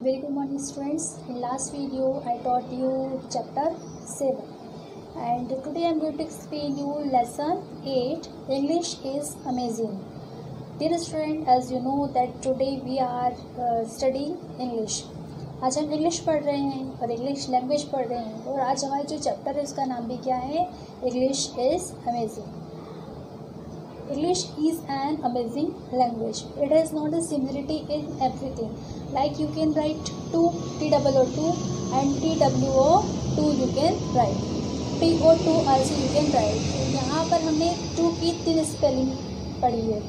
Very good morning students in last video I taught you chapter seven and today I am going to explain you lesson eight English is amazing dear student as you know that today we are study English आज हम English पढ़ रहे हैं और English language पढ़ रहे हैं। और आज हमारे जो चैप्टर है, उसका नाम भी क्या है? English is amazing English is an amazing language. It has not a similarity in everything. Like you can write two T double O two and T W O two you can write. T O two also you can write. यहाँ पर हमने to की तीन spelling पढ़ी है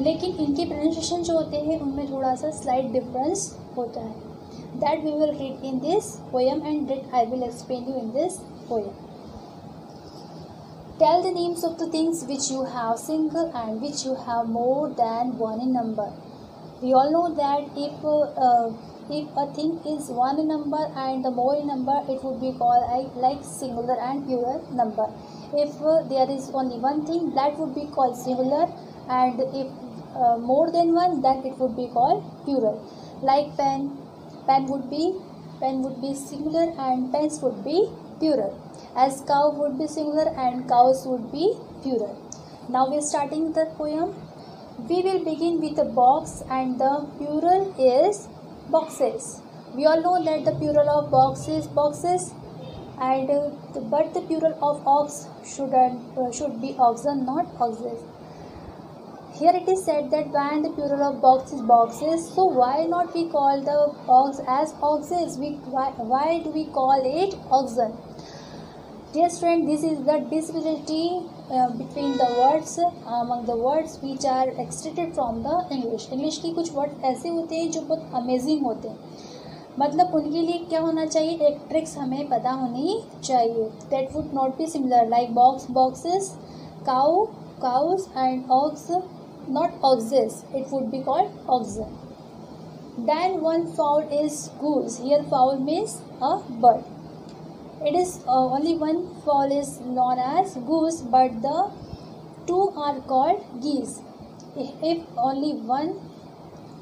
लेकिन इनके pronunciation जो होते हैं उनमें थोड़ा सा स्लाइट डिफरेंस होता है that we will read in this poem and that I will explain you in this poem Tell the names of the things which you have single and which you have more than one in number. We all know that if uh, if a thing is one in number and the more in number, it would be called like, singular and plural number. If uh, there is only one thing, that would be called singular, and if uh, more than one, then it would be called plural. Like pen, pen would be pen would be singular and pens would be plural as cow would be singular and cows would be plural. Now we are starting the poem. We will begin with a box and the plural is boxes. We all know that the plural of box is boxes and uh, the, but the plural of ox should, uh, should be oxen not oxes. Here it is said that when the plural of box is boxes, so why not we call the ox as oxes? We, why, why do we call it oxen? dear student this is the disability uh, between the words uh, among the words which are extracted from the english english की कुछ word ऐसे होते हैं जो बहुत amazing होते हैं मतलब उनके लिए क्या होना चाहिए एक ट्रिक्स हमें पता होनी चाहिए that would not be similar like box boxes cow cows and ox not oxes it would be called oxen then one fowl is goose. Here fowl means a bird. It is uh, only one fowl is known as goose but the two are called geese. If, only one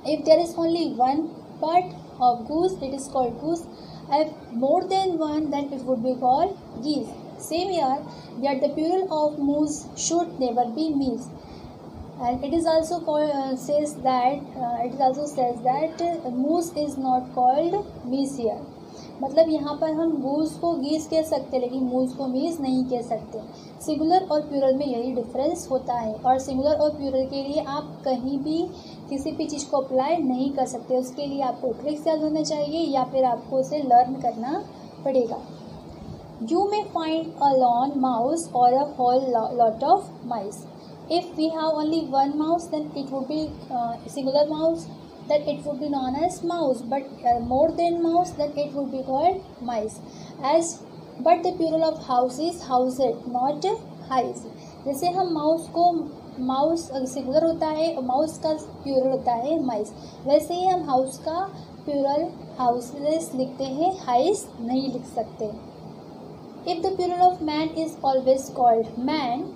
if there is only one part of goose it is called goose. If more than one then it would be called geese. Same here that the plural of moose should never be meese and it is also called uh, says that uh, it is also says that moose is not called meese here. मतलब यहाँ पर हम goose को गीस कह सकते हैं लेकिन मूस को मीस नहीं कह सकते सिंगुलर और प्यूरल में यही डिफरेंस होता है। और सिंगुलर और प्यूरल के लिए आप कहीं भी किसी भी चीज़ को अप्लाई नहीं कर सकते। उसके लिए आपको ट्रिक्स याद होना चाहिए या फिर आपको उसे लर्न करना पड़ेगा। You may find a lone mouse और a whole lot of mice if we have only one mouse then it would be singular mouse then it would be known as mouse. But uh, more than mouse then it would be called mice. As but the plural of house is housed not highs जैसे हम mouse को mouse singular होता है और mouse का plural होता है माइस वैसे ही हम हाउस का प्यूरल हाउसेस लिखते हैं हाइस नहीं लिख सकते. If the plural of man is always called man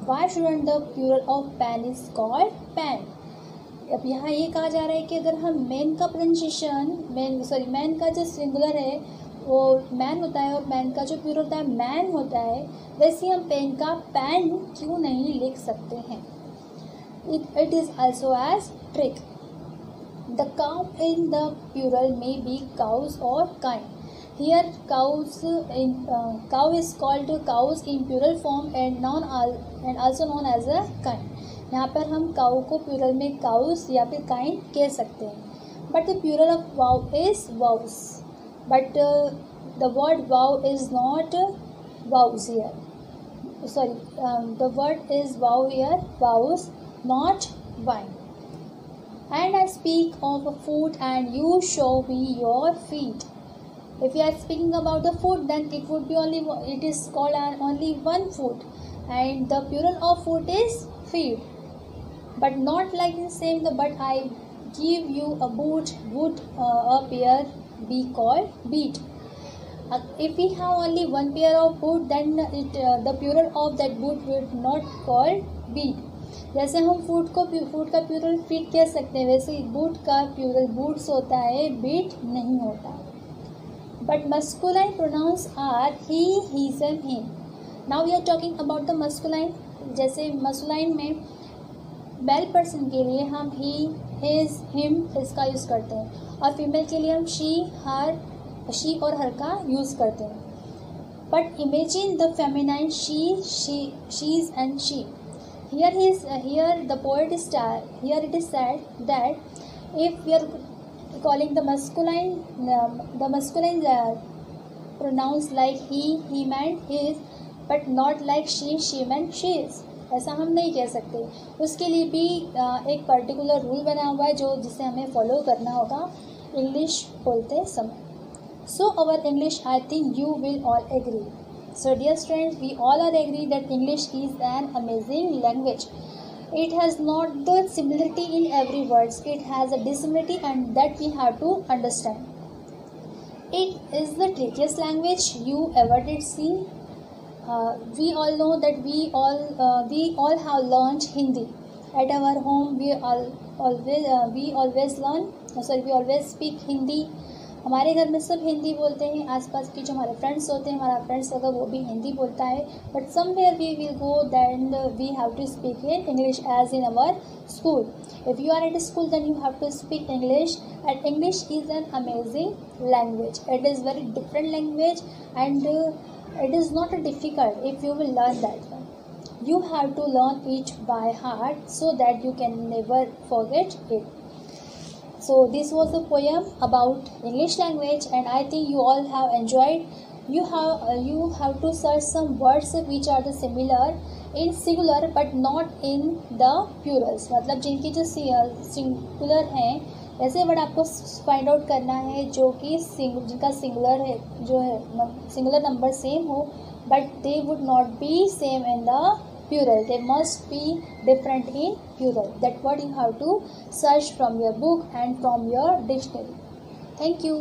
why shouldn't the plural of pan is called pan अब यहाँ ये कहा जा रहा है कि अगर हम मैन का प्रोनाउंसिएशन मैन सॉरी मैन का जो सिंगुलर है, वो मैन होता है और मैन का जो प्यूर होता है मैन होता है, वैसे हम पेन का पैन क्यों नहीं लिख सकते हैं? It it is also as trick the cow in the plural में बी काउस और here cows in cow is called cows in plural form and known and also known as a kine यहाँ पर हम cow को plural में cows या फिर Kine कह सकते हैं। But the plural of vow is vows but the word vow is not vows here sorry the word is vow here vows not vine and I speak of food and you show me your feet if you are speaking about the food then it would be only it is called only one food and the plural of food is feed but not like the same the but i give you a boot would uh, a pair be called beat uh, if we have only one pair of boot then it uh, the plural of that boot would not called beat जैसे हम food को food का plural feet कह सकते हैं वैसे boot का plural boots होता है बीट नहीं होता but masculine pronouns are he his and him now we are talking about the masculine जैसे मस्कुलाइन में मेल पर्सन के लिए हम ही हिज हिम इसका यूज़ करते हैं। और फीमेल के लिए हम शी हर शी और हर का यूज़ करते हैं। But imagine the feminine she she she's and she here is uh, here the poet is here it is said that if we are calling the masculine uh, the masculine uh, pronouns like he he meant his but not like she she meant she's. ऐसा हम नहीं कह सकते। उसके लिए भी uh, एक particular rule बना हुआ है जो जिसे हमें फॉलो करना होगा। इंग्लिश बोलते समय। So our English I think you will all agree so dear students we all are agree that English is an amazing language It has not the similarity in every words. It has a dissimilarity and that we have to understand. It is the trickiest language you ever did see. Uh, we all know that we all uh, we all have learned Hindi. At our home, we all always uh, we always learn. Sorry, we always speak Hindi हमारे घर में सब हिंदी बोलते हैं, आसपास के जो हमारे फ्रेंड्स होते हैं, हमारा फ्रेंड्स होगा वो भी हिंदी बोलता है but somewhere we will go then we have to speak in English as in our school if you are at school then you have to speak English and English is an amazing language it is very different language and it is not difficult if you will learn that you have to learn each by heart so that you can never forget it. So this was the poem about english language and i think you all have enjoyed you have uh, you have to search some words which are the similar in singular but not in the plurals मतलब जिनकी जो singular हैं ऐसे word आपको find out करना है जो कि जिनका सिंगुलर है जो है सिंगुलर नंबर सेम हो but they would not be same in the plural they must be different in plural that what you have to search from your book and from your dictionary. Thank you